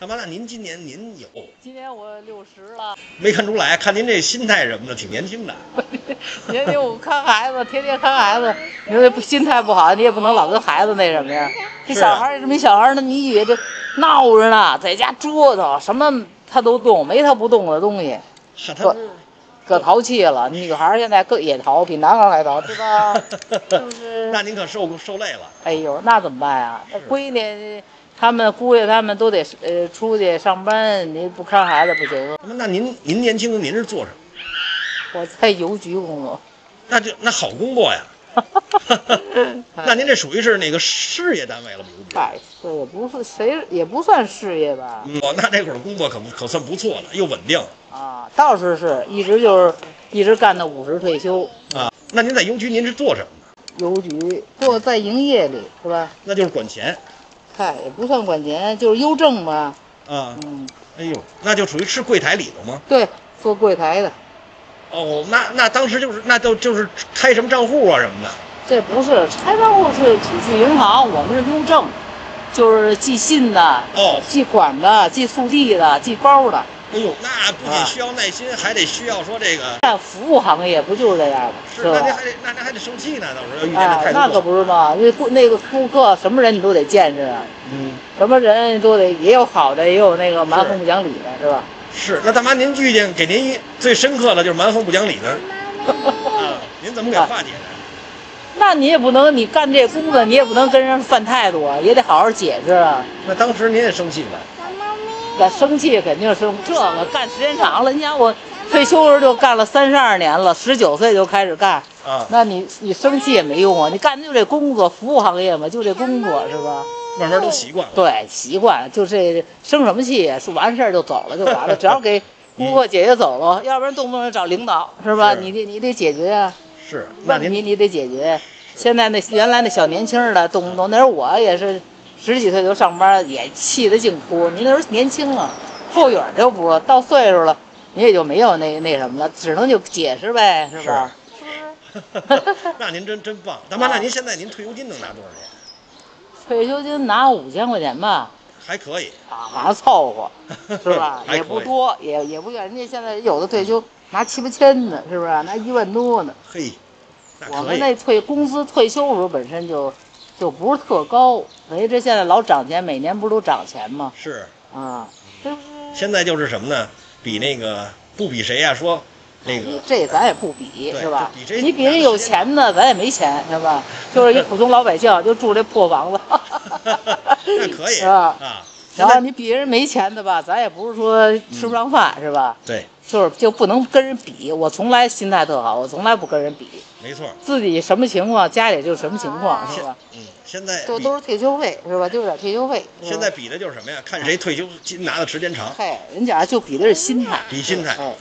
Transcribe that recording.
大妈，那您今年您有今年我六十了，没看出来？看您这心态什么的，挺年轻的。年年我看孩子，天天看孩子，你说不心态不好，你也不能老跟孩子那什么呀。这小孩儿这么一小孩儿，那你以为这闹着呢，在家折腾，什么他都动，没他不动的东西，是，他可淘气了。女孩儿现在更也淘，比男孩儿还淘，是吧？是不是？那您可受受累了。哎呦，那怎么办呀？那闺女他们姑爷他们都得呃出去上班，你不看孩子不行。那，那您您年轻的，您是做什么？我在邮局工作，那就那好工作呀。那您这属于是那个事业单位了吗？邮局？嗨，这也不是谁也不算事业吧？嗯，哦，那这会儿工作可不可算不错了，又稳定啊，倒是是一直就是一直干到五十退休。啊。那您在邮局您是做什么的？邮局做在营业里是吧？那就是管钱嗨，也不算管钱，就是邮政吧。啊。嗯，哎呦，那就属于是柜台里头吗？对，做柜台的。哦，那那当时就是那都就是开什么账户啊什么的。这不是开账户是储蓄银行，我们是邮政，就是寄信的、哦，寄款的、寄速递的、寄包的。哎呦，那不仅啊需要耐心，还得需要说这个干服务行业不就是这样吗？是，吧那您？还得那您还得生气呢，到时候要遇见的，太多。那可不是嘛，那顾那个顾客什么人你都得见识啊，嗯，什么人都得也有好的，也有那个蛮横不讲理的，是吧？是。那大妈，您遇见给您一最深刻的就是蛮横不讲理的 啊，您怎么给化解的？那你也不能，你干这工作，你也不能跟人犯态度啊，也得好好解释啊。那当时您也生气了？那生气肯定是这个干时间长了，你想我退休时候就干了三十二年了，十九岁就开始干，啊，那你你生气也没用啊，你干的就这工作，服务行业嘛，就这工作是吧？慢慢都习惯了。对，习惯就这生什么气呀？说完事儿就走了就完了，只要给顾客解决走了，要不然动不动就找领导是吧？是你得你得解决呀、是。那您问题你得解决。现在那原来那小年轻的，动不动那时候我也是十几岁就上班，也气得净哭。您那时候年轻啊，后远就不说，到岁数了，你也就没有那那什么了，只能就解释呗，是不是？那您真真棒，大妈，那您现在您退休金能拿多少钱？退休金拿五千块钱吧，还可以，啊，反正凑合，是吧？也不多，也也不远。人家现在有的退休拿七八千呢，是不是？拿一万多呢。嘿，我们。那退工资退休时候本身就就不是特高，等于这现在老涨钱，每年不是都涨钱吗？是，啊？现在就是什么呢？比那个不比谁呀、说那个这咱也不比，是吧？你比人有钱呢，咱也没钱，是吧？就是一普通老百姓，就住这破房子。那可以是吧啊。然后你比人没钱的吧，咱也不是说吃不上饭，是吧？对，就是就不能跟人比。我从来心态特好，我从来不跟人比，没错。自己什么情况，家里就什么情况，是吧？嗯，现在都都是退休费，是吧？就是点退休费。现在比的就是什么呀？看谁退休金拿的时间长，嘿，人家就比的是心态，比心态哎